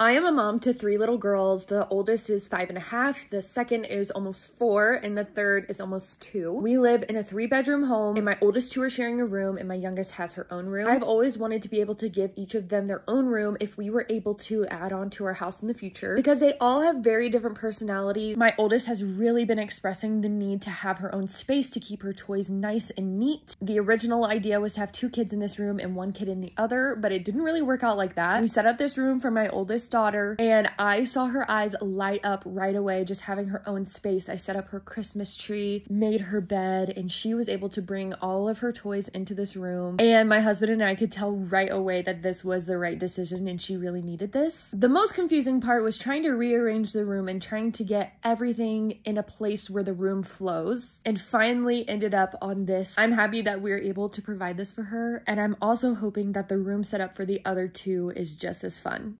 I am a mom to three little girls. The oldest is five and a half, the second is almost four, and the third is almost two. We live in a three bedroom home, and my oldest two are sharing a room, and my youngest has her own room. I've always wanted to be able to give each of them their own room if we were able to add on to our house in the future because they all have very different personalities. My oldest has really been expressing the need to have her own space to keep her toys nice and neat. The original idea was to have two kids in this room and one kid in the other, but it didn't really work out like that. We set up this room for my oldest daughter, and I saw her eyes light up right away just having her own space. I set up her Christmas tree, made her bed, and she was able to bring all of her toys into this room. And my husband and I could tell right away that this was the right decision and she really needed this. The most confusing part was trying to rearrange the room and trying to get everything in a place where the room flows and finally ended up on this. I'm happy that we are able to provide this for her and I'm also hoping that the room setup for the other two is just as fun.